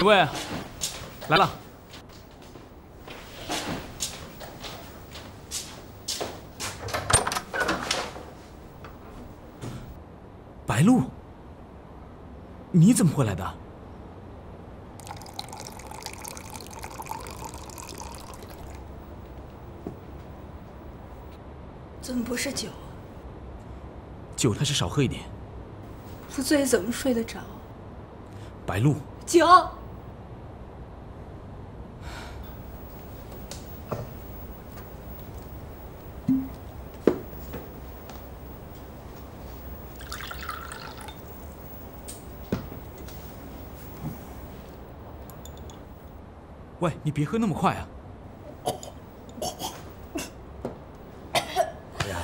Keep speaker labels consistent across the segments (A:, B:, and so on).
A: 李卫，来了。白露，你怎么会来的？
B: 怎么不是酒？
A: 酒还是少喝一点。
B: 不醉怎么睡得着？
A: 白露，
B: 酒。
A: 你别喝那么快啊！哎呀，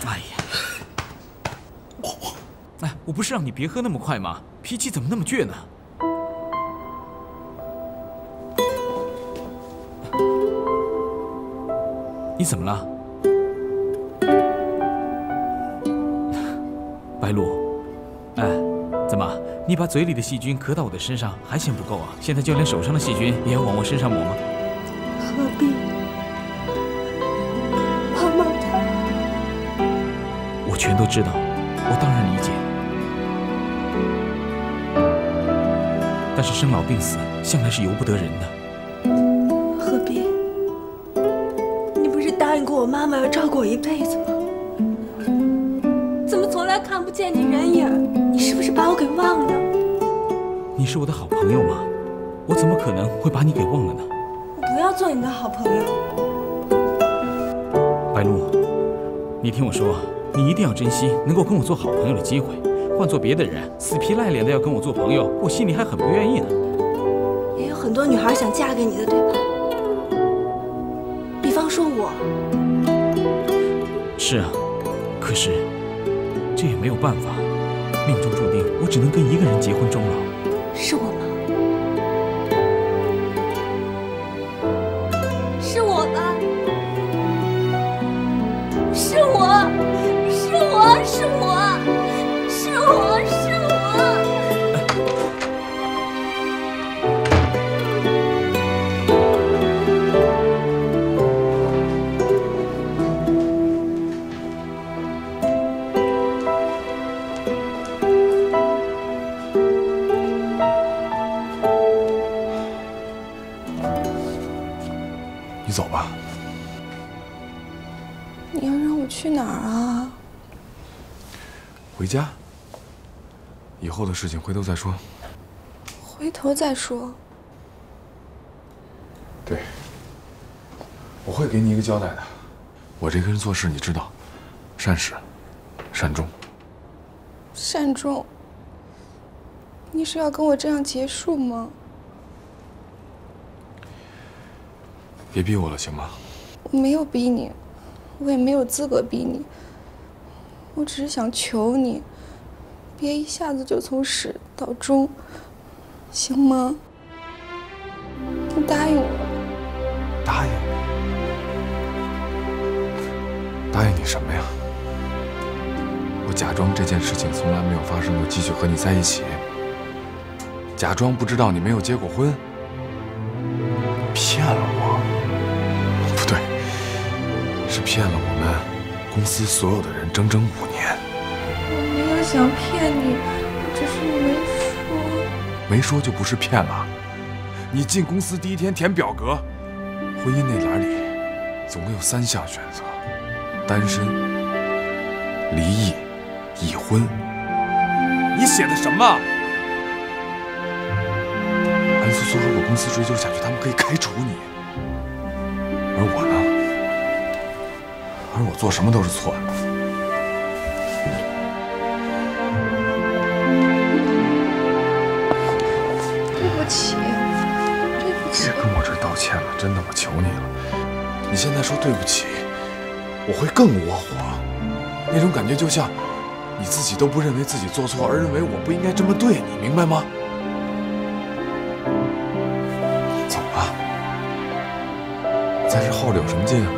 A: 哎，我不是让你别喝那么快吗？脾气怎么那么倔呢？你怎么了，白露？哎，怎么？你把嘴里的细菌咳到我的身上还嫌不够啊？现在就连手上的细菌也要往我身上抹吗？全都知道，我当然理解。但是生老病死向来是由不得人的。
B: 何必？你不是答应过我妈妈要照顾我一辈子吗？怎么从来看不见你人影？你是不是把我给忘了？
A: 你是我的好朋友吗？我怎么可能会把你给忘了呢？
B: 我不要做你的好朋友。
A: 白露，你听我说，你一定要珍惜能够跟我做好朋友的机会。换做别的人，死皮赖脸的要跟我做朋友，我心里还很不愿意呢。
B: 也有很多女孩想嫁给你的，对吧？比方说我。
A: 是啊，可是这也没有办法，命中注定我只能跟一个人结婚终老。
C: 事情回头再说。
D: 回头再说。
C: 对，我会给你一个交代的。我这个人做事你知道，善始，善终。
D: 善终。你是要跟我这样结束吗？
C: 别逼我了，行吗？
D: 我没有逼你，我也没有资格逼你。我只是想求你，别一下子就从始到终，行吗？你答应我。
C: 答应？答应你什么呀？我假装这件事情从来没有发生过，继续和你在一起。假装不知道你没有结过婚，骗了我。不对，是骗了我们公司所有的人整整五年。
D: 想骗你，我只是没说。
C: 没说就不是骗了。你进公司第一天填表格，婚姻那栏里总共有三项选择：单身、离异、已婚。你写的什么？安苏苏如果公司追究下去，他们可以开除你。而我呢？而我做什么都是错的。求你了。你现在说对不起，我会更窝火。那种感觉就像你自己都不认为自己做错，而认为我不应该这么对你，明白吗？走吧，在这耗着有什么劲啊？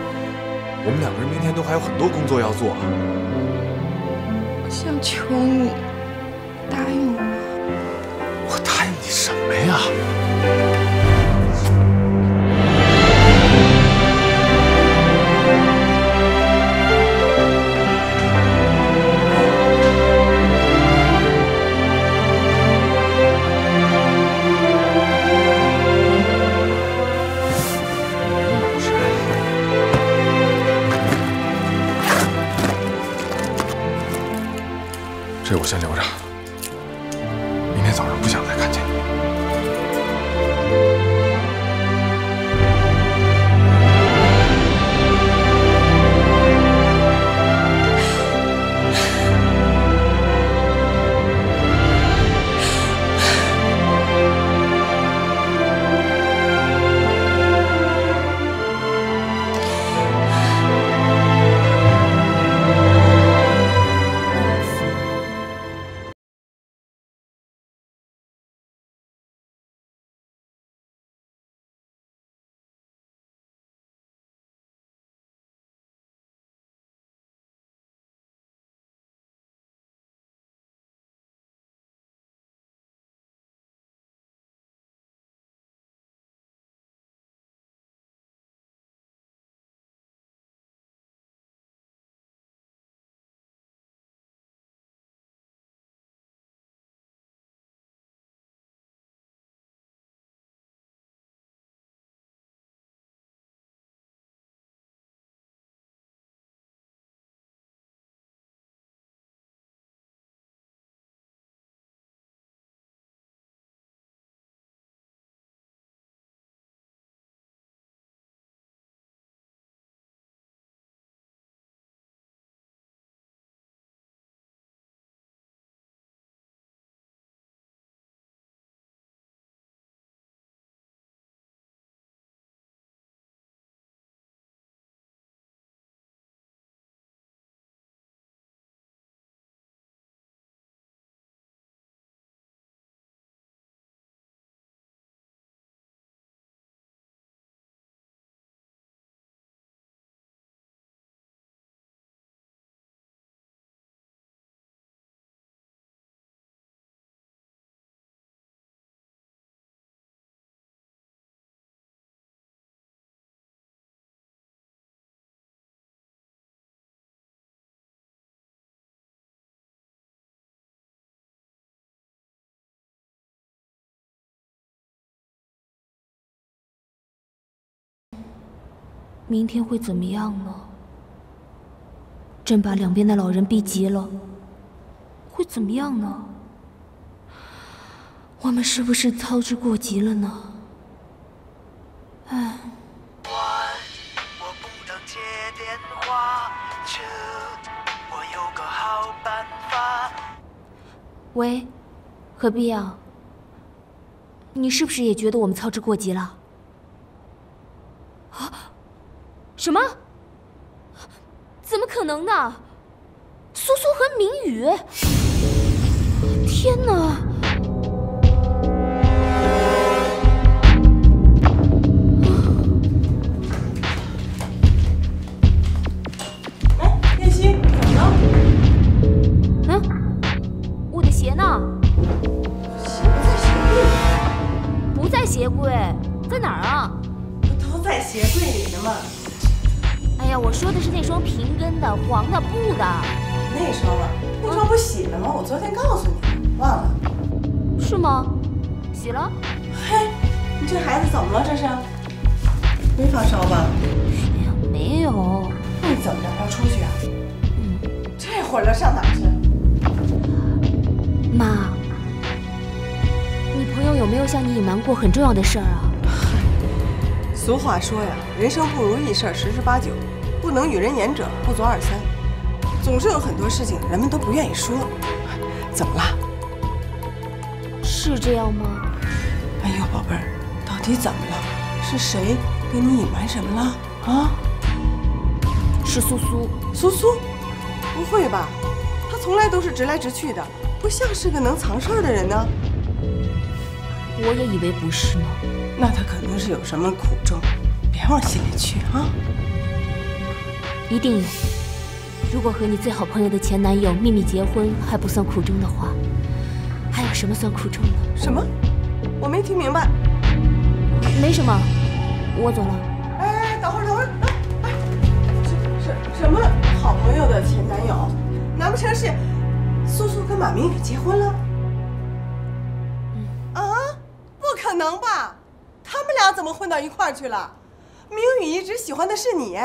C: 我们两个人明天都还有很多工作要做。
D: 我想求你，
E: 明天会怎么样呢？真把两边的老人逼急了，会怎么样呢？我们是不是操之过急了呢？喂，何必啊？你是不是也觉得我们操之过急了？啊？什么？怎么可能呢？苏苏和明宇！天哪！
F: 哎，燕西，怎么了？
E: 嗯，我的鞋呢？
F: 鞋不在鞋柜里。
E: 不在鞋柜，在哪儿啊？
F: 都在鞋柜里呢嘛。
E: 哎呀，我说的是那双平跟的黄的布的。
F: 那双啊，那双不洗了吗？我昨天告诉你，忘了。
E: 是吗？洗了。
F: 嘿，你这孩子怎么了？这是？没发烧吧？
E: 哎呀，没有。
F: 那你怎么着？要出去啊？嗯。这会儿了，上哪去？
E: 妈，你朋友有没有向你隐瞒过很重要的事儿啊？
F: 俗话说呀，人生不如意事十之八九，不能与人言者不足二三。总是有很多事情人们都不愿意说。怎么了？
E: 是这样吗？
F: 哎呦，宝贝儿，到底怎么了？是谁给你隐瞒什么了？啊？
E: 是苏苏。
F: 苏苏？不会吧？她从来都是直来直去的，不像是个能藏事儿的人呢。
E: 我也以为不是呢。
F: 那他可能是有什么苦衷，别往心里去啊！
E: 一定有。如果和你最好朋友的前男友秘密结婚还不算苦衷的话，还有什么算苦衷呢？
F: 什么？我没听明白。
E: 没什么，我走了。
F: 哎哎，等会儿，等会儿，哎，什什什么好朋友的前男友？难不成是苏苏跟马明宇结婚了？啊？不可能吧？他们俩怎么混到一块儿去了？明宇一直喜欢的是你，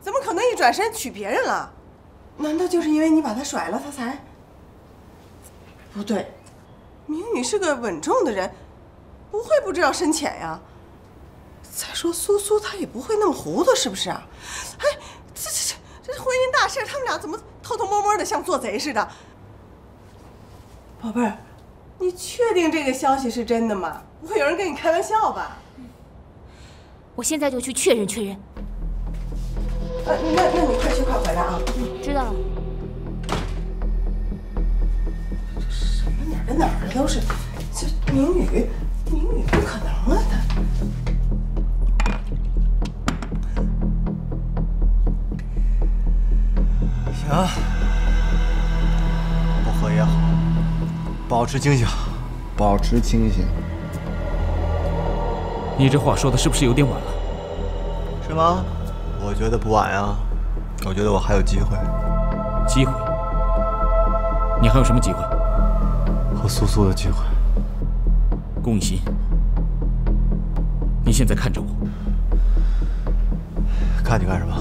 F: 怎么可能一转身娶别人了？难道就是因为你把他甩了，他才……不对，明宇是个稳重的人，不会不知道深浅呀。再说苏苏她也不会那么糊涂，是不是啊？哎，这这这这婚姻大事，他们俩怎么偷偷摸摸的像做贼似的？宝贝儿，你确定这个消息是真的吗？不会有人跟你开玩笑吧？
E: 我现在就去确认确认。
F: 呃，那那你快去快回来啊！
E: 知道了。
F: 什么哪儿的哪儿都是，这明宇，明宇不可能啊他。
G: 行，不喝也好，保持清醒，保持清醒，
A: 你这话说的是不是有点晚了？
G: 是吗？我觉得不晚呀，我觉得我还有机会。
A: 机会？你还有什么机会？
G: 和苏苏的机会。
A: 龚一心，你现在看着我，
G: 看你干什么？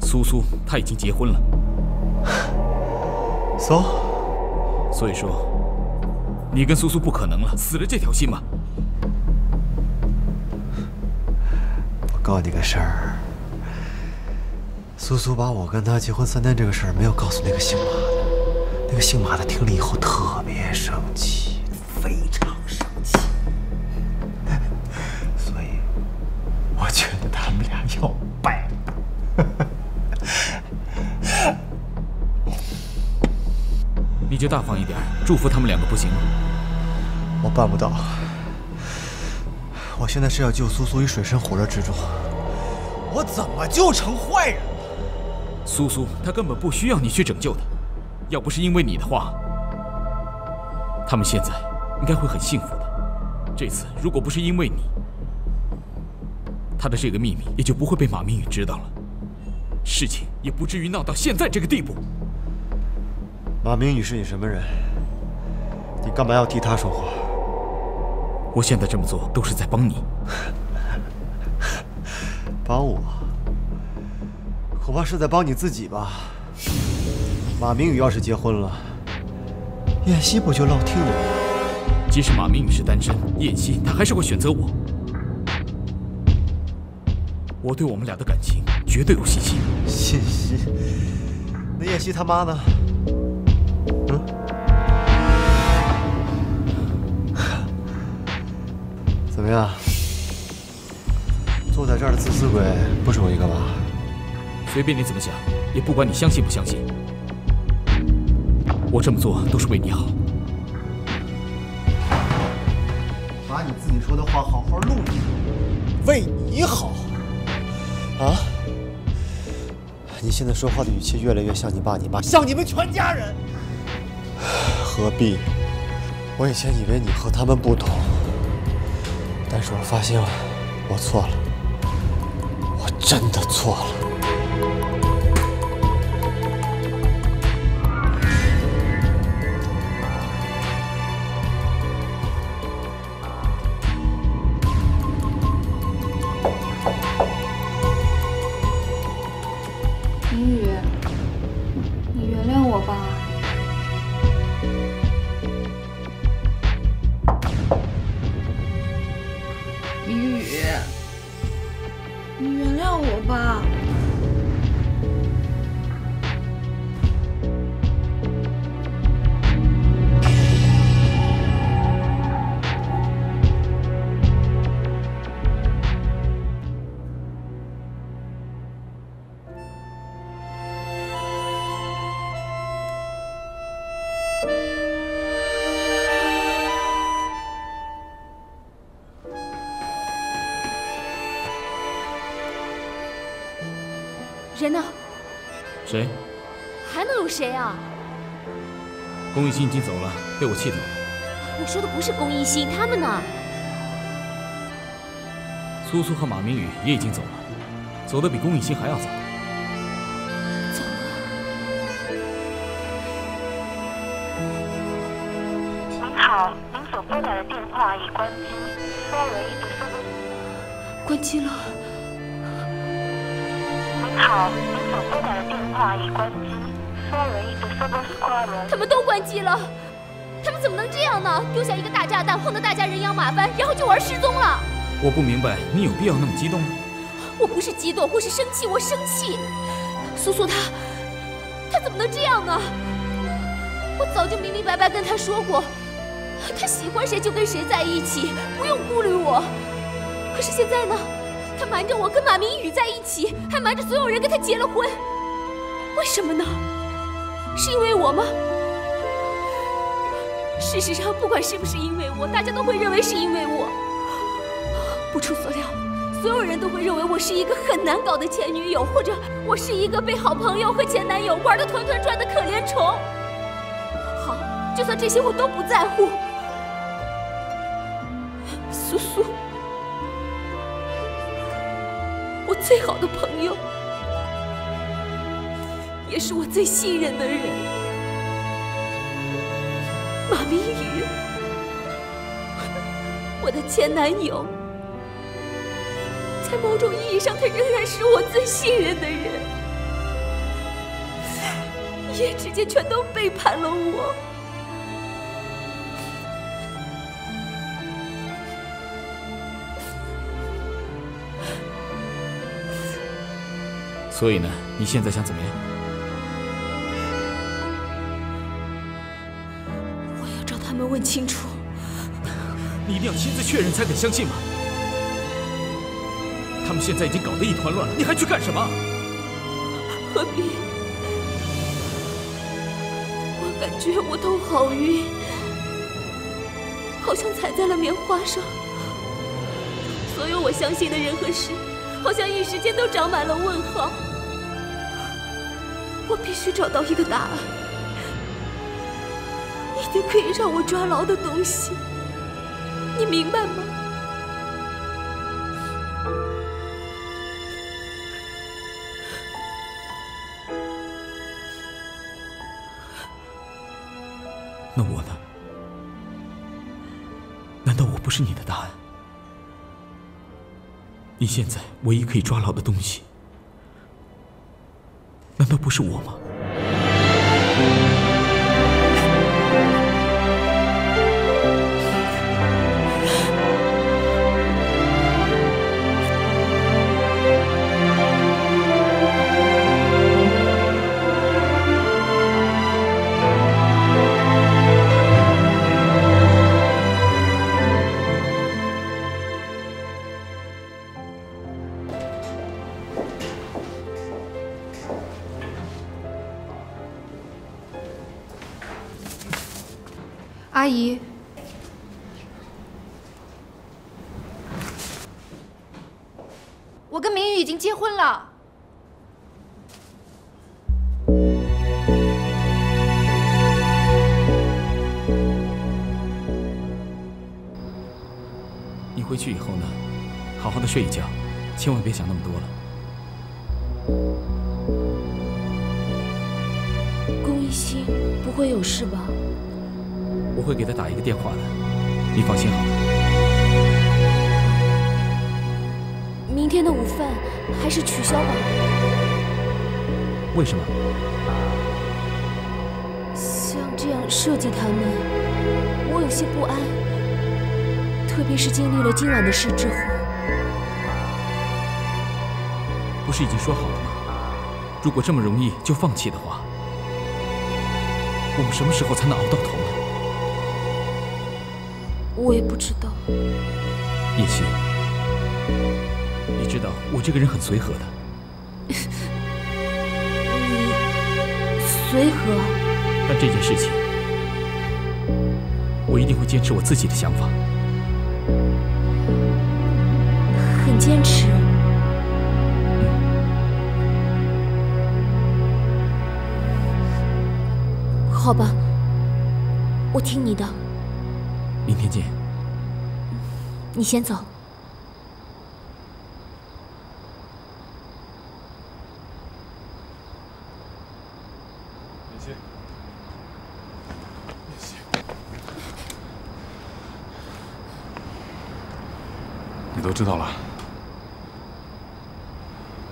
A: 苏苏她已经结婚了。
G: so，
A: 所以说，你跟苏苏不可能了，死了这条心嘛。
G: 告诉你个事儿，苏苏把我跟她结婚三天这个事儿没有告诉那个姓马的，那个姓马的听了以后特别生气，非常生气，所以我觉得他们俩要掰。
A: 你就大方一点，祝福他们两个不行吗？
G: 我办不到，我现在是要救苏苏于水深火热之中，我怎么就成坏人了？
A: 苏苏她根本不需要你去拯救她，要不是因为你的话，他们现在应该会很幸福的。这次如果不是因为你，他的这个秘密也就不会被马明宇知道了，事情也不至于闹到现在这个地步。
G: 马明宇是你什么人？你干嘛要替他说话？
A: 我现在这么做都是在帮你。
G: 帮我？恐怕是在帮你自己吧。马明宇要是结婚了，燕西不就落听了吗？
A: 即使马明宇是单身，燕西他还是会选择我。我对我们俩的感情绝对有信心。
G: 信心？那燕西他妈呢？怎么样？坐在这儿的自私鬼不止我一个吧？
A: 随便你怎么想，也不管你相信不相信。我这么做都是为你好。
G: 把你自己说的话好好录下，为你好。啊？你现在说话的语气越来越像你爸你妈，像你们全家人。何必？我以前以为你和他们不同，但是我发现我错了，我真的错了。
A: 龚一心已经走了，被我气走了。
E: 我说的不是龚一心，他们呢？
A: 苏苏和马明宇也已经走了，走得比龚一心还要早。
E: 走了。
H: 您好，您所拨打的电话已关机，Sorry to serve。
E: 关机了。
H: 您好，您所拨打的电话已关机
E: 他们都关机了。他们怎么能这样呢？丢下一个大炸弹，晃得大家人仰马翻，然后就玩失踪了。
A: 我不明白，你有必要那么激动吗？
E: 我不是激动，我是生气，我生气。苏苏他，他怎么能这样呢？我早就明明白白跟他说过，他喜欢谁就跟谁在一起，不用顾虑我。可是现在呢，他瞒着我跟马明宇在一起，还瞒着所有人跟他结了婚。为什么呢？是因为我吗？事实上，不管是不是因为我，大家都会认为是因为我。不出所料，所有人都会认为我是一个很难搞的前女友，或者我是一个被好朋友和前男友玩的团团转的可怜虫。好，就算这些我都不在乎。苏苏，我最好的朋友，也是我最信任的人，马明宇，我的前男友。在某种意义上，他仍然是我最信任的人。一夜之间，全都背叛了我。
A: 所以呢，你现在想怎么样？
E: 问清楚。
A: 你一定要亲自确认才肯相信吗？他们现在已经搞得一团乱了，你还去干什么？
E: 何必？我感觉我头好晕，好像踩在了棉花上。所有我相信的人和事，好像一时间都长满了问号。我必须找到一个答案，一定可以让我抓牢的东西。你明白吗？
A: 那我呢？难道我不是你的答案？你现在唯一可以抓牢的东西，难道不是我吗？回去以后呢，好好的睡一觉，千万别想那么多了。
E: 龚一心不会有事吧？
A: 我会给他打一个电话的，你放心好了。
E: 明天的午饭还是取消吧。
A: 为什么？
E: 像这样设计他们，我有些不安。特别是经历了今晚的事之后。
A: 不是已经说好了吗？如果这么容易就放弃的话，我们什么时候才能熬到头呢？
E: 我也不知道。
A: 叶希，你知道我这个人很随和的。
E: 你随和？
A: 但这件事情，我一定会坚持我自己的想法。
E: 坚持。好吧，我听你的。
A: 明天见。
E: 你先走。
C: 妍希，妍希，你都知道了，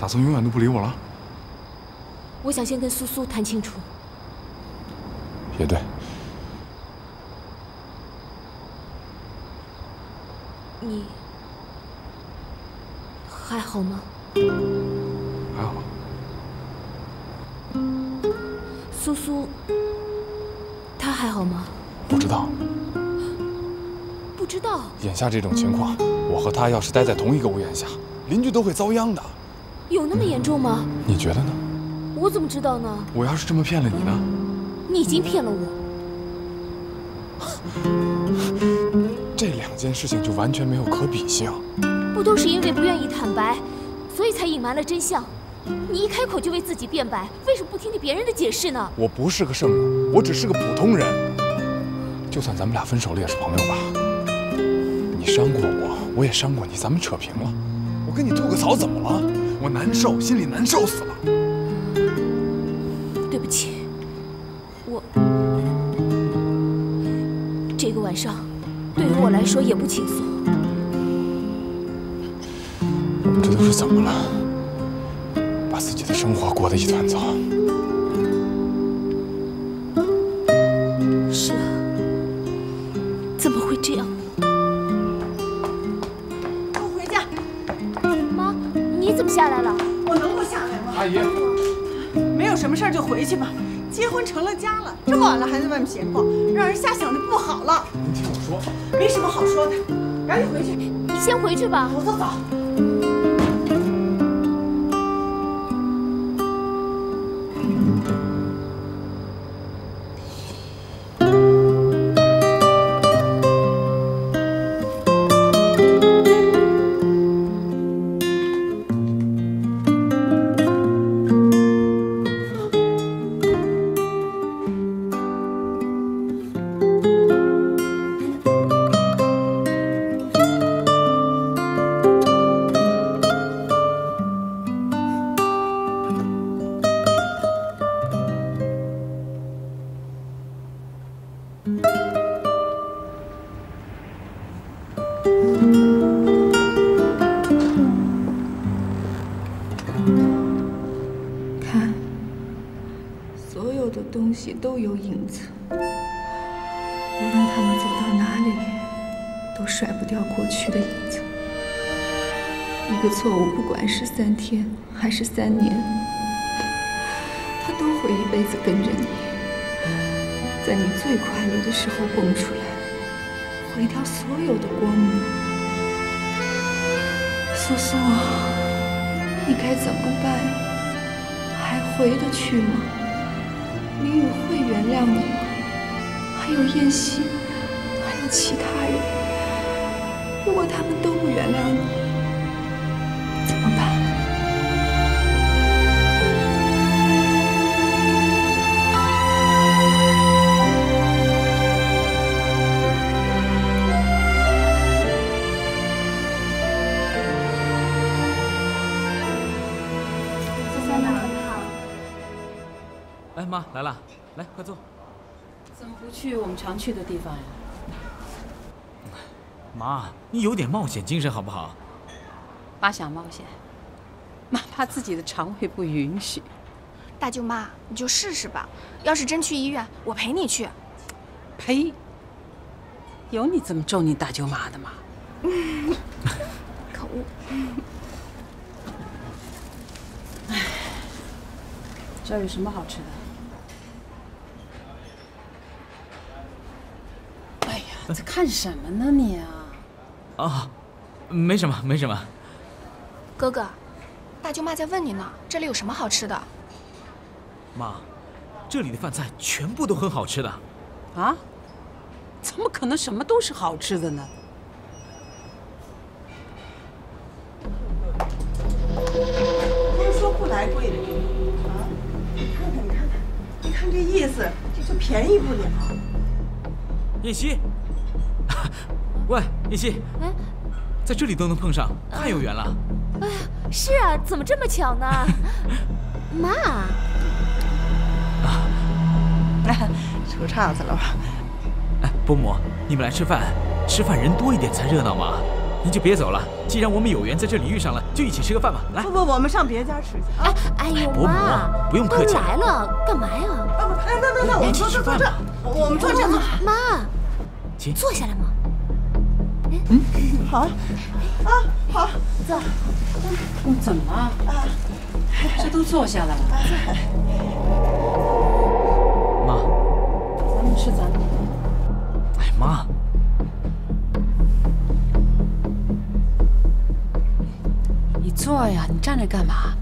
C: 打算永远都不理我了？
E: 我想先跟苏苏谈清楚。
C: 也对。
E: 你还好吗？
C: 还好。
E: 苏苏，他还好吗？
C: 不知道。
E: 不知道。
C: 眼下这种情况，我和他要是待在同一个屋檐下，邻居都会遭殃的。
E: 有那么严重吗？
C: 你觉得呢？
E: 我怎么知道呢？
C: 我要是这么骗了你呢？
E: 你已经骗了我。
C: 这两件事情就完全没有可比性。
E: 不都是因为不愿意坦白，所以才隐瞒了真相？你一开口就为自己辩白，为什么不听听别人的解释呢？
C: 我不是个圣人，我只是个普通人。就算咱们俩分手了，也是朋友吧？你伤过我，我也伤过你，咱们扯平了。我跟你吐个槽怎么了？我难受，心里难受死了。
E: 对不起，我这个晚上对于我来说也不轻松。
C: 我们这都是怎么了？把自己的生活过得一团糟。
F: 回去吧。结婚成了家了，这么晚了还在外面闲逛，让人瞎想的不好了。
C: 你听我说，
F: 没什么好说的，赶紧回去。
E: 你先回去吧。
F: 我走走。
D: 还，是三天还是三年，他都会一辈子跟着你，在你最快乐的时候蹦出来，毁掉所有的光明。苏苏，你该怎么办？还回得去吗？明宇会原谅你吗？还有燕西，还有其他人，如果他们都不原谅你，
A: 妈来了，来快坐。
I: 怎么不去我们常去的地方呀？
A: 妈，你有点冒险精神好不好？
I: 妈想冒险，妈怕自己的肠胃不允许。
B: 大舅妈，你就试试吧。要是真去医院，我陪你去。
I: 呸！有你这么咒你大舅妈的吗？
B: 可恶！
I: 哎这有什么好吃的？在看什么呢你啊？
A: 啊，没什么，没什么。
B: 哥哥，大舅妈在问你呢，这里有什么好吃的？
A: 妈，这里的饭菜全部都很好吃的。
I: 啊？怎么可能什么都是好吃的呢？
F: 不是说不来贵的？你看看，你看看，你看这意思，这就便宜不了。
A: 燕西，喂，燕西，
E: 哎，
A: 在这里都能碰上，太有缘了。
E: 哎呀，是啊，怎么这么巧呢？妈，啊
F: 出岔子了吧？
A: 哎，伯母，你们来吃饭，吃饭人多一点才热闹嘛。您就别走了，既然我们有缘在这里遇上了，就一起吃个饭吧。来
F: 不，不，我们上别家吃去啊！
E: 哎呦
A: 伯母
E: 妈，
A: 不用客气
E: 都来了，干嘛呀？
F: 啊不，哎，那那那，我们坐这坐这，我们坐这坐。
E: 妈，
A: 请
E: 坐下来嘛。
F: 嗯，好，啊，好，
E: 走。
I: 嗯，怎么了？啊，这都坐下来了。
A: 妈，
I: 咱们吃咱们的。
A: 哎，妈。
I: 你坐呀，你站着干嘛？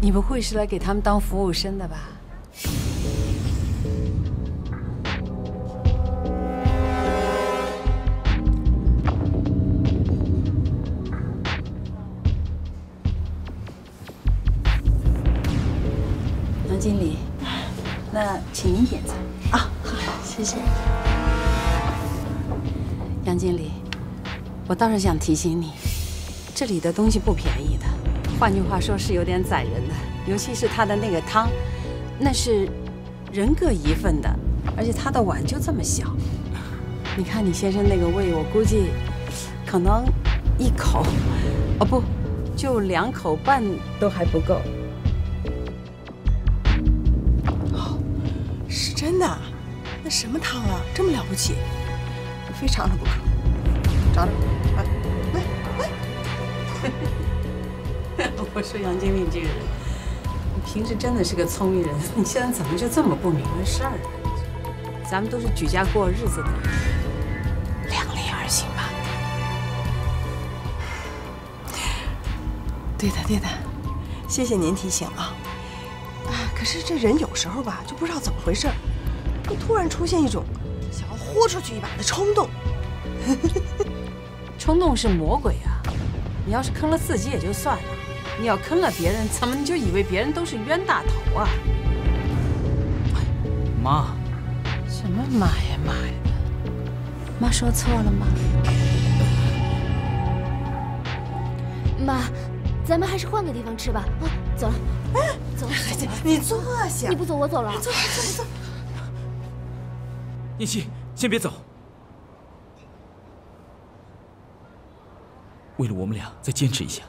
I: 你不会是来给他们当服务生的吧？那请您点餐
F: 啊。好，谢谢。
I: 杨经理，我倒是想提醒你，这里的东西不便宜的。换句话说，是有点宰人的。尤其是他的那个汤，那是人各一份的，而且他的碗就这么小。你看你先生那个胃，我估计可能一口，哦不，就两口半都还不够。
F: 真的？那什么汤啊，这么了不起？非尝尝不可。尝尝，来来
I: 来。我说杨经理这个人。你平时真的是个聪明人，你现在怎么就这么不明白事儿呢？咱们都是举家过日子的，量力而行吧。
F: 对的，对的，谢谢您提醒啊。啊，可是这人有时候吧，就不知道怎么回事，会突然出现一种想要豁出去一把的冲动。
I: 冲动是魔鬼啊！你要是坑了自己也就算了。你要坑了别人，怎么你就以为别人都是冤大头啊？
A: 妈，
I: 什么妈呀妈呀的？妈说错了吗？
E: 妈，咱们还是换个地方吃吧。啊，走了。哎，走了，
F: 你坐下。
E: 你不走，我走了。
F: 坐，坐，坐。
A: 叶希，先别走。为了我们俩，再坚持一下。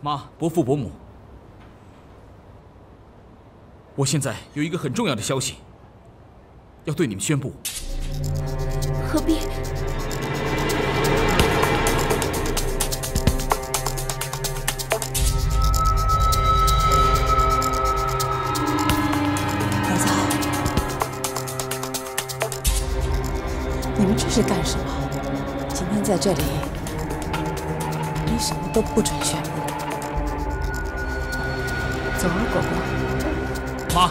A: 妈，伯父伯母，我现在有一个很重要的消息要对你们宣布。
E: 何必？
I: 是干什么？今天在这里，你什么都不准宣布。走啊，果果。
A: 妈，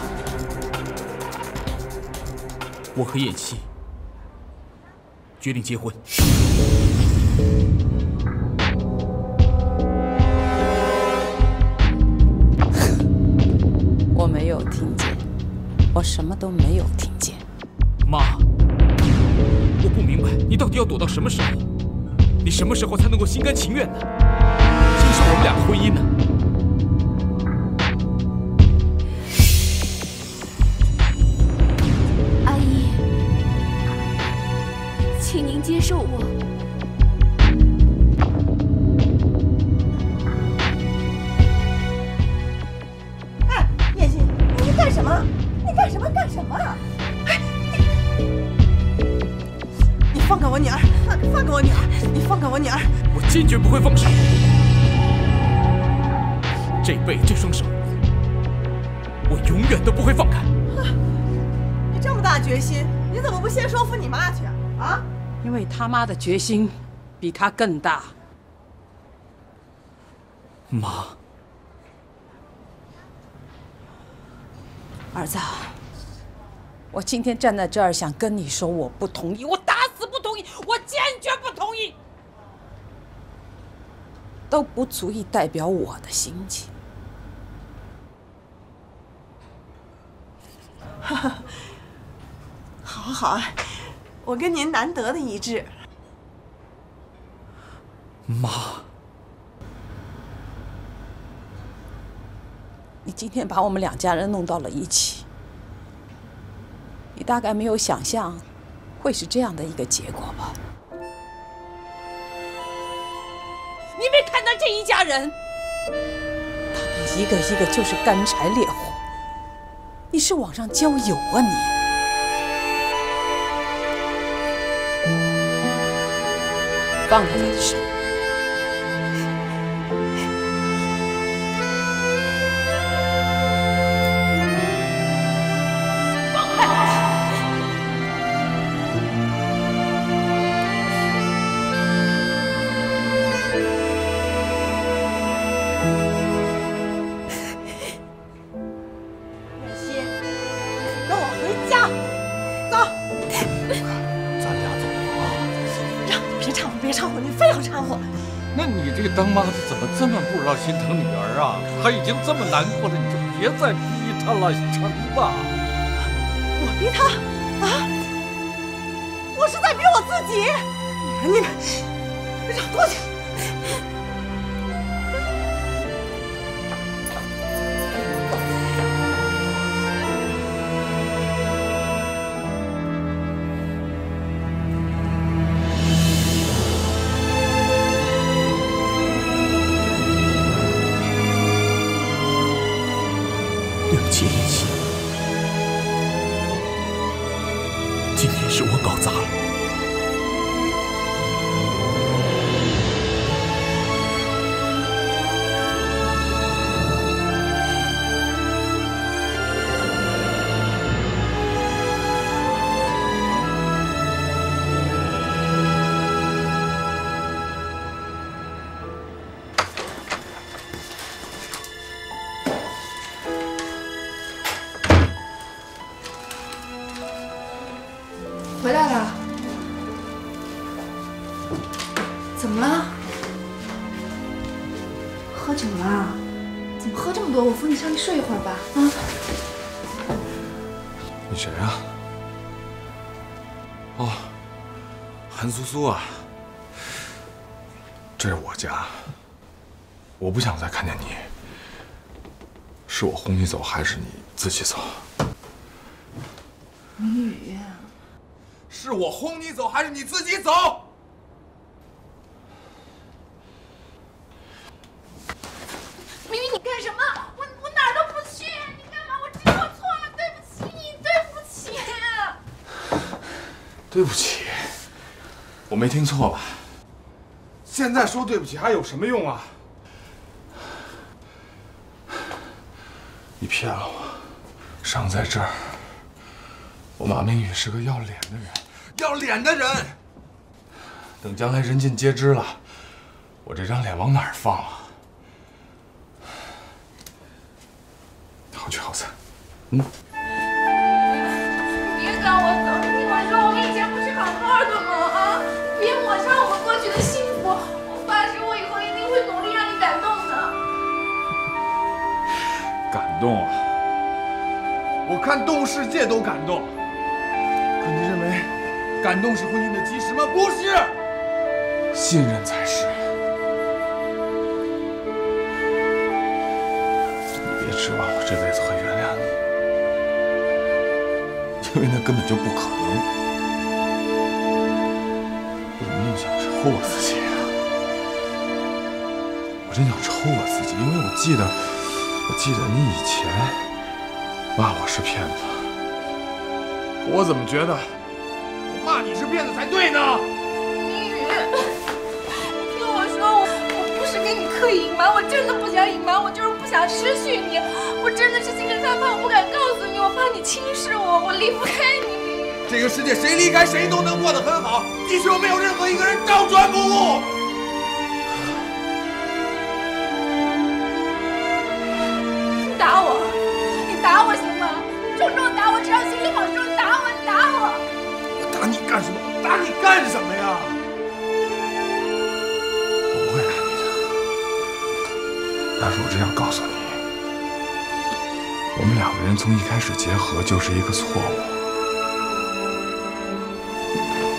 A: 我和燕西决定结婚。
I: 我没有听见，我什么都没有听见。
A: 你到底要躲到什么时候？你什么时候才能够心甘情愿的接受我们俩的婚姻呢？
I: 的决心比他更大。
A: 妈，
I: 儿子，我今天站在这儿想跟你说，我不同意，我打死不同意，我坚决不同意，都不足以代表我的心情。
F: 好好啊。我跟您难得的一致，
A: 妈。
I: 你今天把我们两家人弄到了一起。你大概没有想象会是这样的一个结果吧？你没看到这一家人。他们一个一个就是干柴烈火，你是网上交友啊，你。
F: 放开他的手。
J: 不知道心疼女儿啊？她已经这么难过了，你就别再逼她了，成吧？
A: 我逼她啊！我是在逼我自己。你们，你让多去。
D: 今天是我搞砸了。
C: 苏苏啊，这是我家，我不想再看见你。是我轰你走，还是你自己走？
K: 明宇，
C: 是我轰你走，还是你自己走？
L: 明宇，你干什么？我我哪儿都不去，你干嘛？我知道我错了，对不起你，对不起。
C: 对不起，我没听错吧？现在说对不起还有什么用啊？你骗了我，伤在这儿。我马明宇是个要脸的人，要脸的人。等将来人尽皆知了，我这张脸往哪儿放啊？好聚好散。嗯。动啊！我看动物世界都感动。可你认为感动是婚姻的基石吗？不是，信任才是。你别指望我这辈子会原谅你，因为那根本就不可能。我怎么又想抽我自己啊？我真想抽我自己，因为我记得，我记得你以前骂我是骗子。我怎么觉得我骂你是骗子才对呢？
L: 明宇，听我说，我我不是跟你刻意隐瞒，我真的不想隐瞒，我就是不想失去你，我真的是心里害怕，我不敢告诉你，我怕你轻视我，我离不开你。
C: 这个世界谁离开谁都能过得很好，地球没有任何一个人照转不误。人从一开始结合就是一个错误，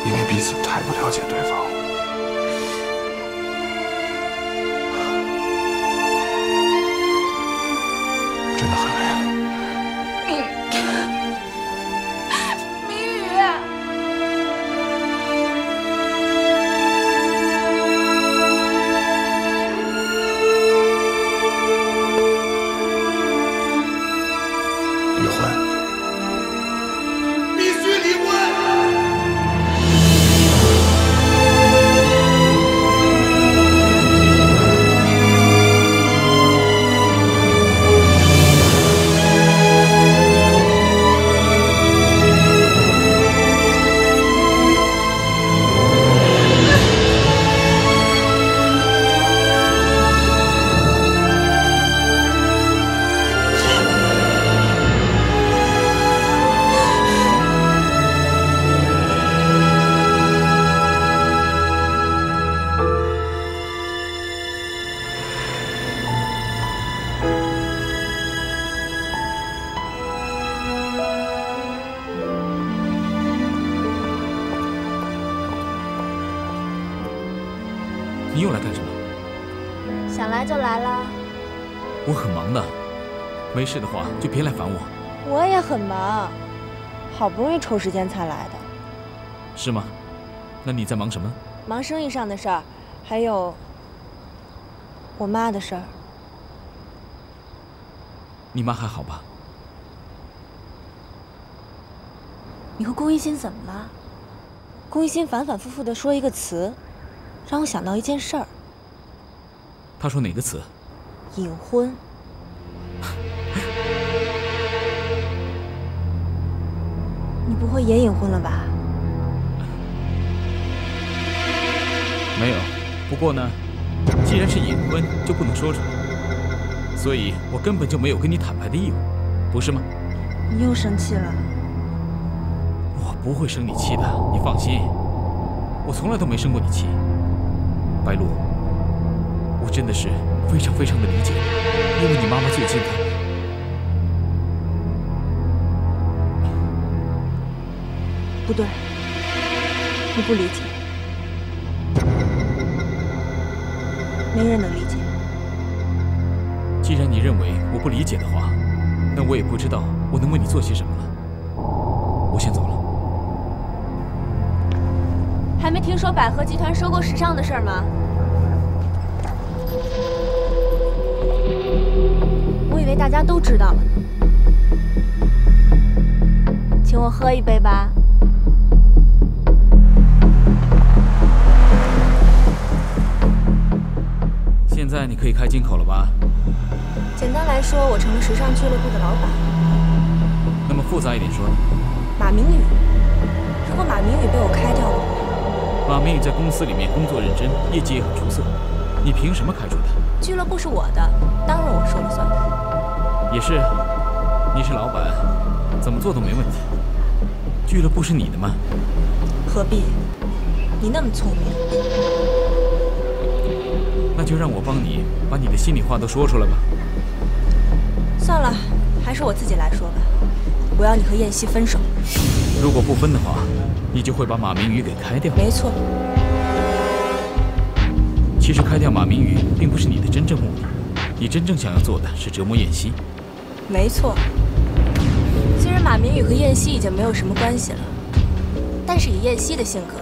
C: 因为彼此太不了解对方。
B: 抽时间才来的。
A: 是吗？那你在忙什么？
B: 忙生意上的事儿，还有我妈的事儿。
A: 你妈还好吧？
B: 你和龚一心怎么了？龚一心反反复复的说一个词，让我想到一件事儿。
A: 他说哪个词？
B: 隐婚。你不会也隐婚了吧？
A: 没有。不过呢，既然是隐婚，就不能说出来，所以我根本就没有跟你坦白的义务，不是吗？
B: 你又生气了。
A: 我不会生你气的，你放心。我从来都没生过你气，白露。我真的是非常非常的理解你，因为你妈妈最近她……
B: 不对，你不理解，没人能理解。
A: 既然你认为我不理解的话，那我也不知道我能为你做些什么了。我先走了。
B: 还没听说百合集团收购时尚的事儿吗？我以为大家都知道了呢。请我喝一杯吧。
A: 在你可以开金口了吧？
B: 简单来说，我成了时尚俱乐部的老板。
A: 那么复杂一点说呢？
B: 马明宇，如果马明宇被我开掉的话，
A: 马明宇在公司里面工作认真，业绩也很出色，你凭什么开除他？
B: 俱乐部是我的，当然我说了算。
A: 也是，你是老板，怎么做都没问题。俱乐部是你的吗？
B: 何必？你那么聪明，
A: 那就让我帮你把你的心里话都说出来吧。
B: 算了，还是我自己来说吧。我要你和燕西分手。
A: 如果不分的话，你就会把马明宇给开掉。
B: 没错。
A: 其实开掉马明宇并不是你的真正目的，你真正想要做的是折磨燕西。
B: 没错。虽然马明宇和燕西已经没有什么关系了，但是以燕西的性格，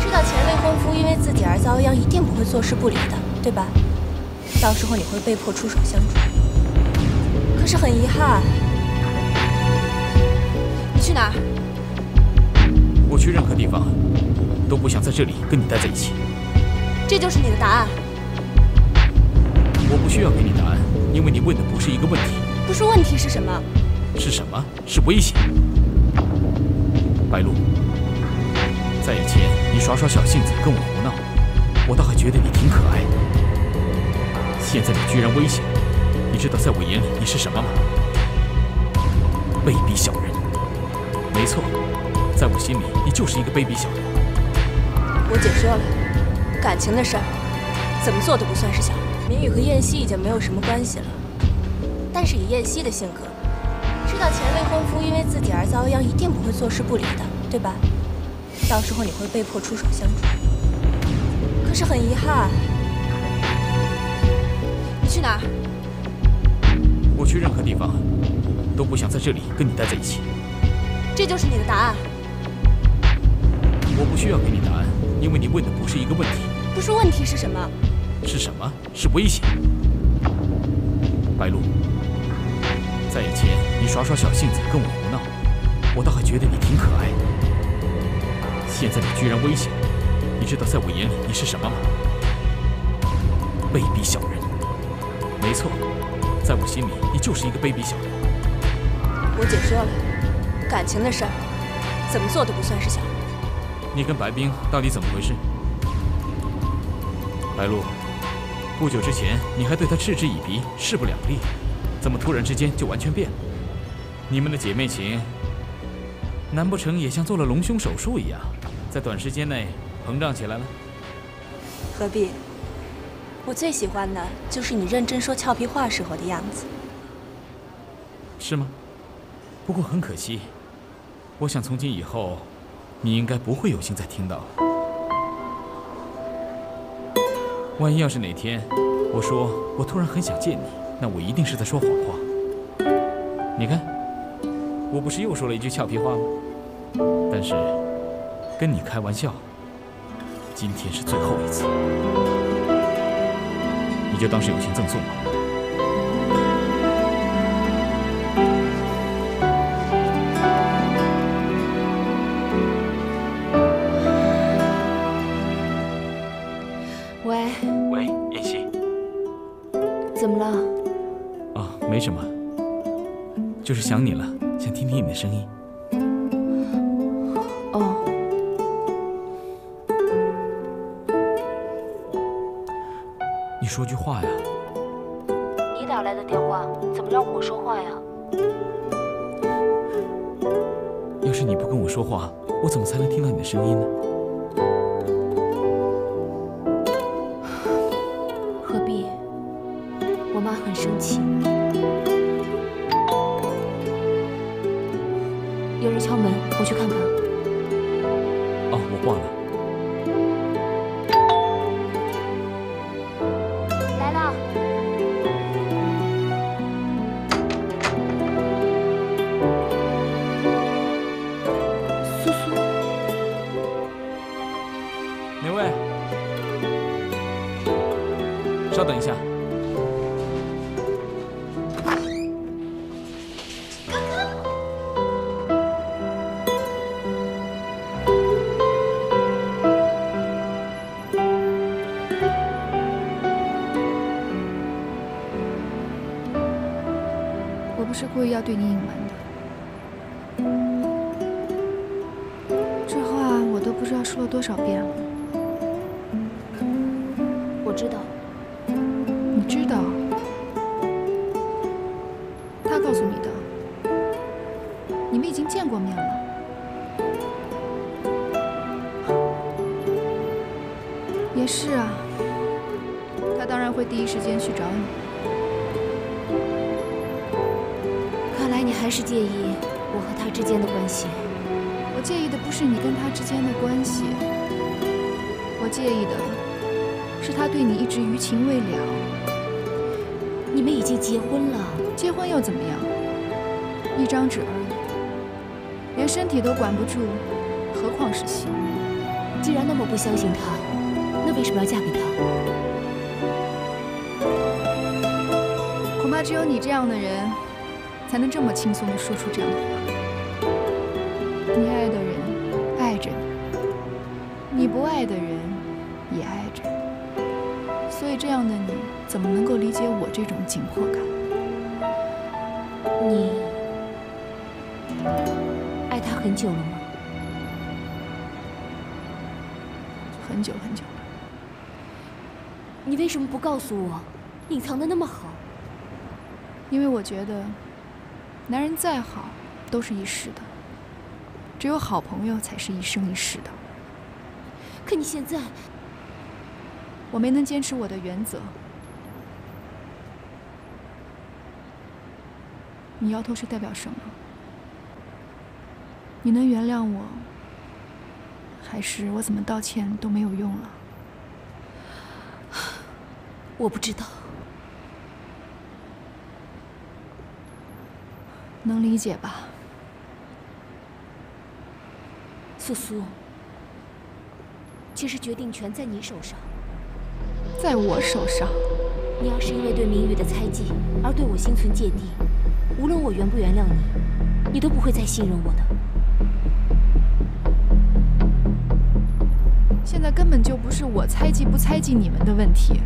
B: 知道前未婚夫因为自己而遭殃，一定不会坐视不理的，对吧？到时候你会被迫出手相助。可是很遗憾，你去哪儿？
A: 我去任何地方，都不想在这里跟你待在一起。
B: 这就是你的答案。
A: 我不需要给你答案，因为你问的不是一个问题。
B: 不是问题是什么？
A: 是什么？是危险。白露，在以前你耍耍小性子跟我胡闹，我倒还觉得你挺可爱的。现在你居然危险，你知道在我眼里你是什么吗？卑鄙小人。没错，在我心里你就是一个卑鄙小人。
B: 我姐说了，感情的事儿，怎么做都不算是小。明宇和燕西已经没有什么关系了，但是以燕西的性格，知道前未婚夫因为自己而遭殃，一定不会坐视不理的，对吧？到时候你会被迫出手相助。可是很遗憾，去哪儿？
A: 我去任何地方，都不想在这里跟你待在一起。
B: 这就是你的答案。
A: 我不需要给你答案，因为你问的不是一个问题。
B: 不是问题是什么？
A: 是什么？是危险。白露，在以前你耍耍小性子跟我胡闹，我倒还觉得你挺可爱的。现在你居然危险，你知道在我眼里你是什么吗？卑鄙小人。没错，在我心里你就是一个卑鄙小人。
B: 我姐说了，感情的事儿，怎么做都不算是小。
A: 你跟白冰到底怎么回事？白露，不久之前你还对她嗤之以鼻、势不两立，怎么突然之间就完全变了？你们的姐妹情，难不成也像做了隆胸手术一样，在短时间内膨胀起来了？
B: 何必？我最喜欢的就是你认真说俏皮话时候的样子。
A: 是吗？不过很可惜，我想从今以后，你应该不会有幸再听到了。万一要是哪天我说我突然很想见你，那我一定是在说谎话。你看，我不是又说了一句俏皮话吗？但是跟你开玩笑，今天是最后一次，你就当是友情赠送吧。是
D: 故意要对你隐瞒的，这话我都不知道说了多少遍
E: 还是介意我和他之间的关系。
D: 我介意的不是你跟他之间的关系，我介意的是他对你一直余情未了。
E: 你们已经结婚了，
D: 结婚又怎么样？一张纸而已，连身体都管不住，何况是心？
E: 既然那么不相信他，那为什么要嫁给他？
D: 恐怕只有你这样的人，才能这么轻松地说出这样的话。你爱的人爱着你，你不爱的人也爱着你，所以这样的你怎么能够理解我这种紧迫感？
E: 你爱他很久了吗？
D: 很久很久了。
E: 你为什么不告诉我？隐藏的那么好。
D: 因为我觉得，男人再好都是一时的，只有好朋友才是一生一世的。
E: 可你现在，
D: 我没能坚持我的原则。你摇头是代表什么？你能原谅我，还是我怎么道歉都没有用了？
E: 我不知道。
D: 能理解吧？
E: 苏苏，其实决定权在你手上。
D: 在我手上。
E: 你要是因为对明玉的猜忌而对我心存芥蒂，无论我原不原谅你，你都不会再信任我的。
D: 现在根本就不是我猜忌不猜忌你们的问题。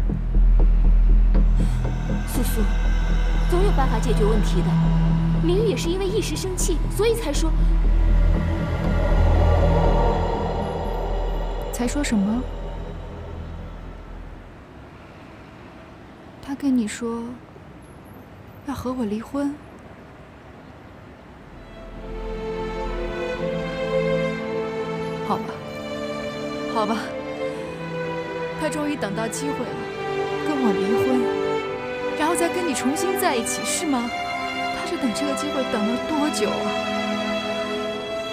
E: 苏苏，总有办法解决问题的。明玉也是因为一时生气，所以才说。
D: 才说什么？他跟你说要和我离婚？好吧，好吧，他终于等到机会了，跟我离婚，然后再跟你重新在一起，是吗？等这个机会等了多久啊？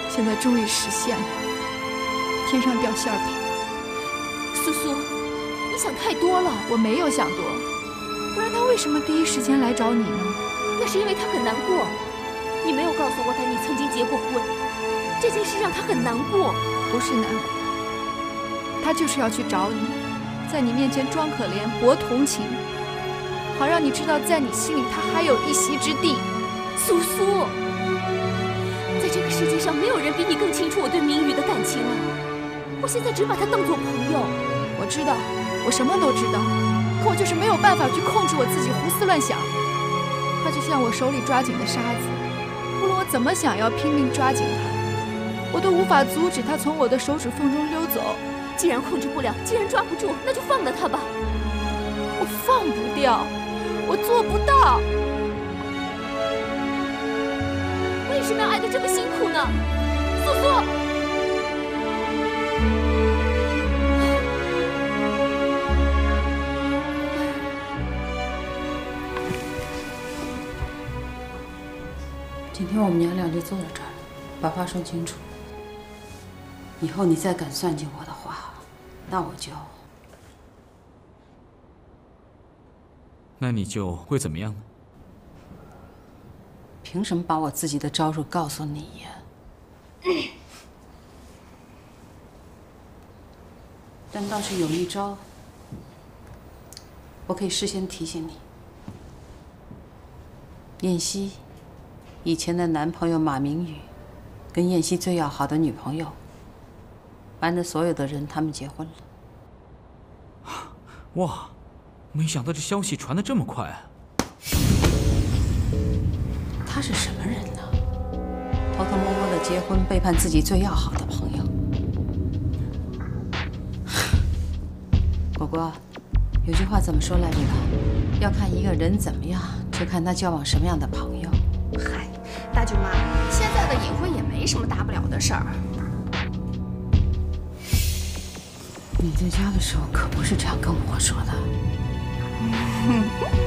D: 现在终于实现了，天上掉馅饼。
E: 苏苏，你想太多了。
D: 我没有想多，不然他为什么第一时间来找你呢？
E: 那是因为他很难过。你没有告诉过他你曾经结过婚，这件事让他很难过。
D: 不是难过，他就是要去找你，在你面前装可怜，博同情，好让你知道在你心里他还有一席之地。
E: 苏苏，在这个世界上，没有人比你更清楚我对明宇的感情了。我现在只把他当做朋友。
D: 我知道，我什么都知道，可我就是没有办法去控制我自己胡思乱想。他就像我手里抓紧的沙子，无论我怎么想要拼命抓紧他。我都无法阻止他从我的手指缝中溜走。
E: 既然控制不了，既然抓不住，那就放了他吧。
D: 我放不掉，我做不到。
E: 什么要爱得这么辛苦呢，苏苏？
I: 今天我们娘俩就坐在这儿，把话说清楚。以后你再敢算计我的话，那我就……
A: 那你就会怎么样呢？
I: 凭什么把我自己的招数告诉你呀？但倒是有一招，我可以事先提醒你。燕西以前的男朋友马明宇，跟燕西最要好的女朋友。瞒着所有的人，他们结婚了。
A: 哇，没想到这消息传的这么快啊！
I: 他是什么人呢？偷偷摸摸的结婚，背叛自己最要好的朋友。果果，有句话怎么说来着的？要看一个人怎么样，就看他交往什么样的朋友。
M: 嗨，大舅妈，现在的隐婚也没什么大不了的事儿。
I: 你在家的时候可不是这样跟我说的。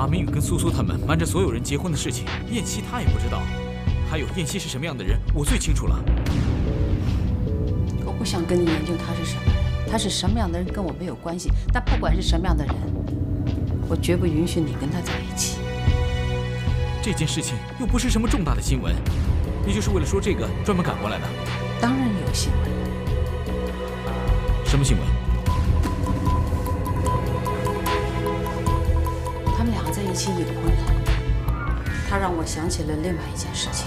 A: 马明宇跟苏苏他们瞒着所有人结婚的事情，燕西他也不知道。还有燕西是什么样的人，我最清楚了。
I: 我不想跟你研究他是什么人，他是什么样的人跟我没有关系。但不管是什么样的人，我绝不允许你跟他在一起。
A: 这件事情又不是什么重大的新闻，你就是为了说这个专门赶过来的？
I: 当然有新闻。
A: 什么新闻？
I: 他让我想起了另外一件事情。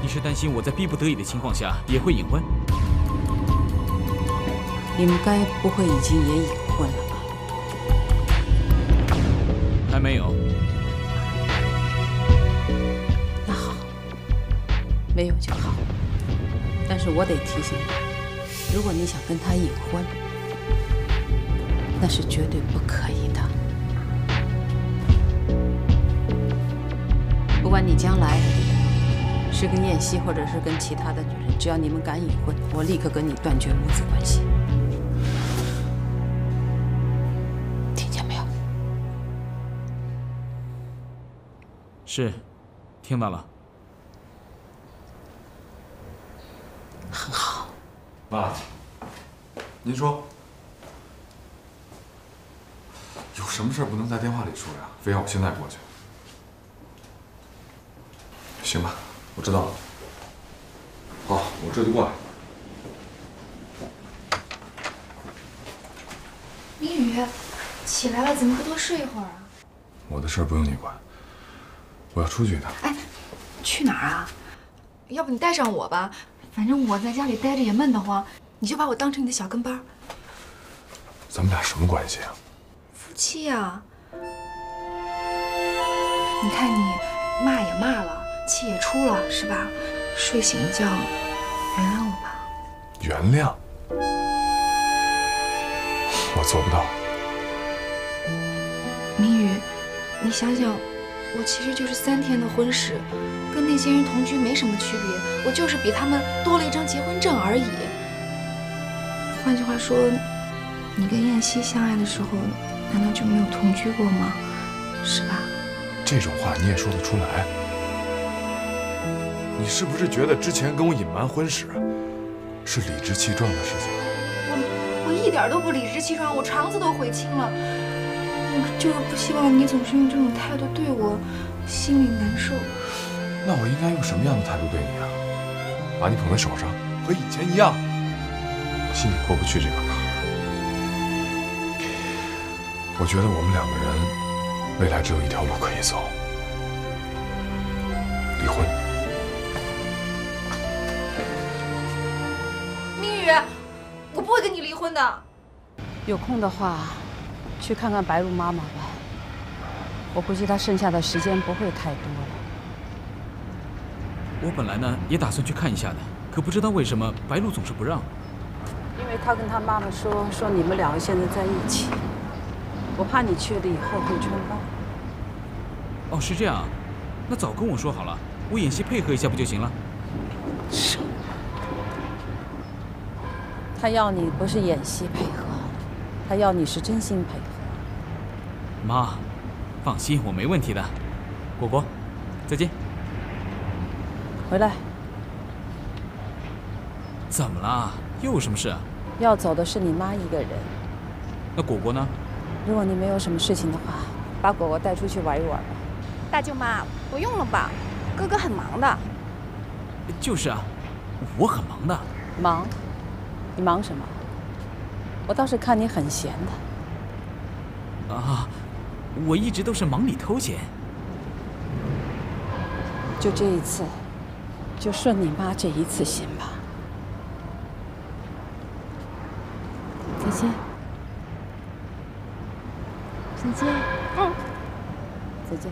A: 你是担心我在逼不得已的情况下也会隐婚？
I: 你们该不会已经也隐婚了
A: 吧？还没有。
I: 那好，没有就好。但是我得提醒你，如果你想跟他隐婚，那是绝对不可以管你将来是跟燕西，或者是跟其他的女人，只要你们敢隐婚，我立刻跟你断绝母子关系。听见没有？
A: 是，听到了。
I: 很好，
C: 妈，您说，有什么事不能在电话里说呀？非要我现在过去？行吧，我知道了。好，我这就过来。
D: 明宇，起来了，怎么不多睡一会儿啊？
C: 我的事不用你管，我要出去一趟。
D: 哎，去哪儿啊？要不你带上我吧。反正我在家里待着也闷得慌，你就把我当成你的小跟班。
C: 咱们俩什么关系啊？
D: 夫妻呀。你看你骂也骂了，气也出了，是吧？睡醒一觉，原谅我吧。
C: 原谅？我做不到。
D: 明宇，你想想，我其实就是三天的婚事。跟那些人同居没什么区别，我就是比他们多了一张结婚证而已。换句话说，你跟燕西相爱的时候，难道就没有同居过吗？是吧？
C: 这种话你也说得出来？你是不是觉得之前跟我隐瞒婚史，是理直气壮的事情。
M: 我我一点都不理直气壮，我肠子都悔青了。我就是不希望你总是用这种态度对我，心里难受。
C: 那我应该用什么样的态度对你啊？把你捧在手上，和以前一样？我心里过不去这个坎。我觉得我们两个人未来只有一条路可以走，
M: 我不会跟你离婚的。
I: 有空的话，去看看白露妈妈吧。我估计她剩下的时间不会太多了。
A: 我本来呢也打算去看一下的，可不知道为什么白露总是不让。
I: 因为她跟她妈妈说，说你们两个现在在一起，我怕你去了以后会穿帮。
A: 哦，是这样啊，那早跟我说好了，我演戏配合一下不就行了？
I: 他要你不是演戏配合，他要你是真心配合。
A: 妈，放心，我没问题的。果果，再见。
I: 回来。
A: 怎么了？又有什么事啊？
I: 要走的是你妈一个人。
A: 那果果呢？
I: 如果你没有什么事情的话，把果果带出去玩一玩吧。
M: 大舅妈，不用了吧？哥哥很忙的。
A: 就是啊，我很忙的。
I: 忙？你忙什么？我倒是看你很闲
A: 的。啊，我一直都是忙里偷闲。
I: 就这一次，就顺你妈这一次心吧。再见。再见。嗯。再见。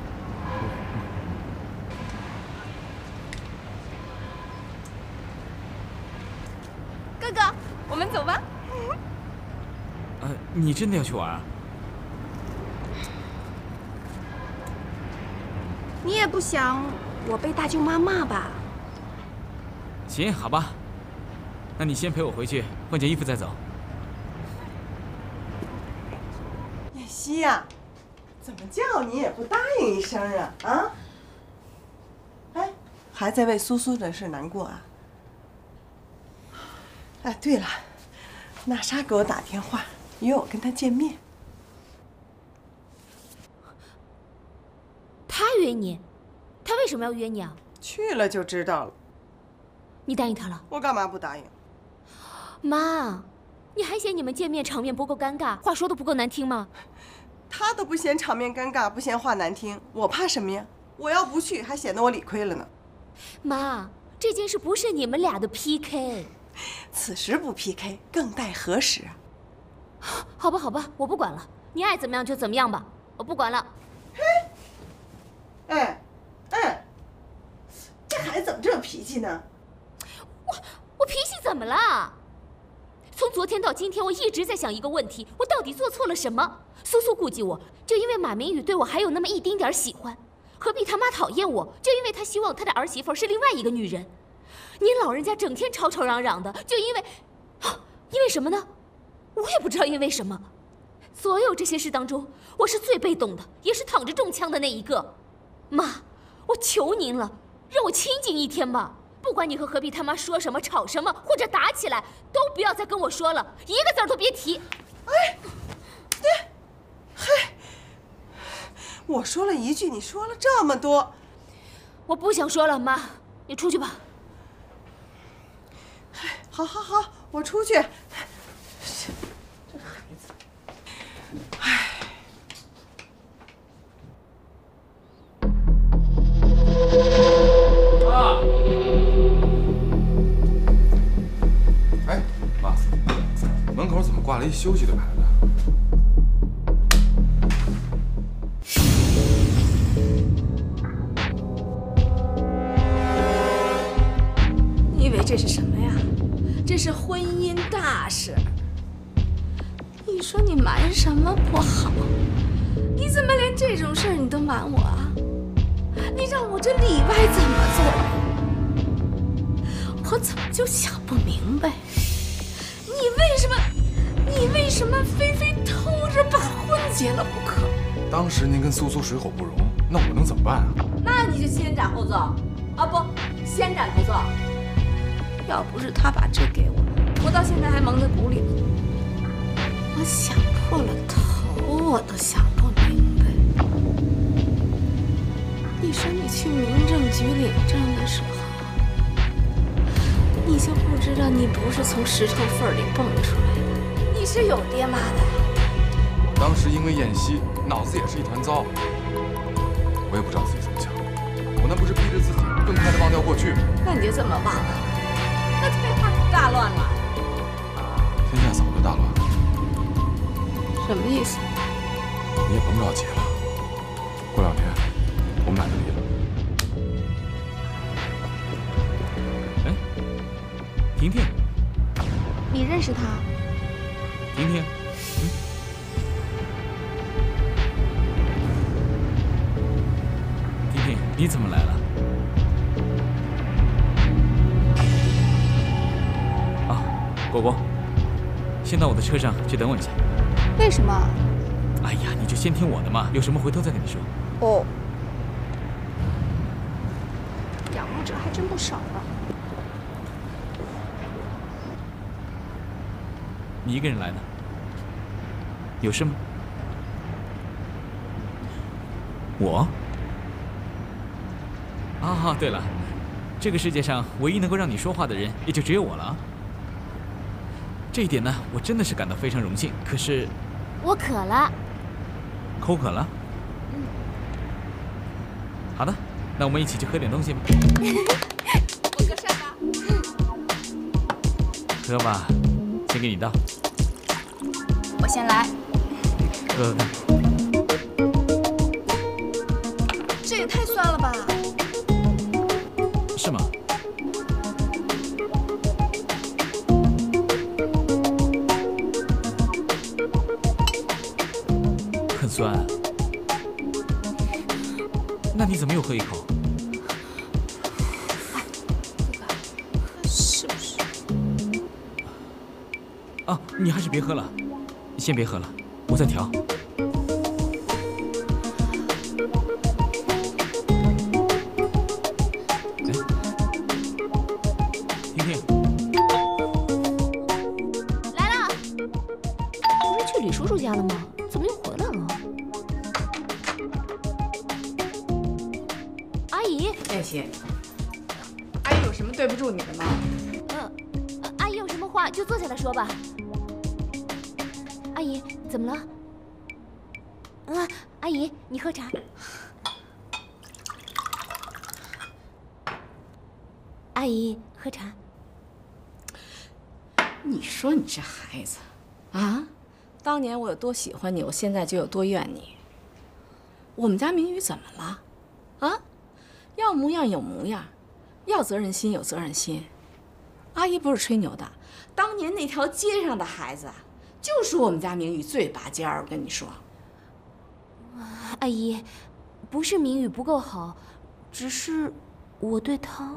M: 哥哥，我们走吧。
A: 呃，你真的要去玩啊？
M: 你也不想我被大舅妈骂吧？
A: 行，好吧。那你先陪我回去换件衣服再走。
F: 妍希呀，怎么叫你也不答应一声啊？啊？哎，还在为苏苏的事难过啊？哎，对了，娜莎给我打电话，约我跟他见面。
E: 他约你？他为什么要约你啊？
F: 去了就知道了。
E: 你答应他了？
F: 我干嘛不答应？
E: 妈，你还嫌你们见面场面不够尴尬，话说的不够难听吗？
F: 他都不嫌场面尴尬，不嫌话难听，我怕什么呀？我要不去，还显得我理亏了呢。
E: 妈，这件事不是你们俩的 PK。
F: 此时不 PK，更待何时啊？
E: 好吧，好吧，我不管了，你爱怎么样就怎么样吧，我不管了。
F: 嘿，哎，哎，这孩子怎么这脾气呢？
E: 我我脾气怎么了？从昨天到今天，我一直在想一个问题：我到底做错了什么？苏苏顾忌我，就因为马明宇对我还有那么一丁点喜欢；何必他妈讨厌我，就因为他希望他的儿媳妇是另外一个女人。您老人家整天吵吵嚷嚷的，就因为，因为什么呢？我也不知道因为什么。所有这些事当中，我是最被动的，也是躺着中枪的那一个。妈，我求您了，让我清静一天吧。不管你和何必他妈说什么、吵什么，或者打起来，都不要再跟我说了，一个字都别提。
F: 哎，你，嘿，我说了一句，你说了这么多，
E: 我不想说了，妈，你出去吧。
F: 好，好，好，我出去。
C: 休息的牌子？
N: 你以为这是什么呀？这是婚姻大事。你说你瞒什么不好？你怎么连这种事儿你都瞒我啊？你让我这里外怎么做？我怎么就想不明白？什么？非非偷着把婚结了不可？
C: 当时您跟苏苏水火不容，那我能怎么办啊？
N: 那你就先斩后奏，啊不，先斩后奏。要不是他把这给我，我到现在还蒙在鼓里。我想破了头，我都想不明白。你说你去民政局领证的时候，你就不知道你不是从石头缝里蹦出来的，你是有爹妈的。
C: 我当时因为燕西，脑子也是一团糟，我也不知道自己怎么想。我那不是逼着自己更快的忘掉过去吗？
N: 那你就这么忘了？那天下就大乱了。
C: 天下早就大乱了。
N: 什么意思？
C: 你也甭着急了，过两天我们俩就
A: 婷婷，嗯，婷婷，你怎么来了？啊，果果，先到我的车上去等我一下。
M: 为什么？
A: 哎呀，你就先听我的嘛，有什么回头再跟你说。
M: 哦，仰慕者还真不少呢。
A: 你一个人来的？有事吗？我？啊，对了，这个世界上唯一能够让你说话的人，也就只有我了啊。这一点呢，我真的是感到非常荣幸。可是，
E: 我渴了。
A: 口渴了？
E: 嗯。
A: 好的，那我们一起去喝点东西吧。
N: 我个善吧。
A: 喝吧，先给你倒。
M: 我先来。
N: 这也太酸了吧？
A: 是吗？很酸。那你怎么又喝一口？
N: 是不是？
A: 啊，你还是别喝了，先别喝了，我再调。
O: 多喜欢你，我现在就有多怨你。我们家明宇怎么了？啊，要模样有模样，要责任心有责任心。阿姨不是吹牛的，当年那条街上的孩子，就是我们家明宇最拔尖儿。我跟你说，
E: 阿姨，不是明宇不够好，只是我对他……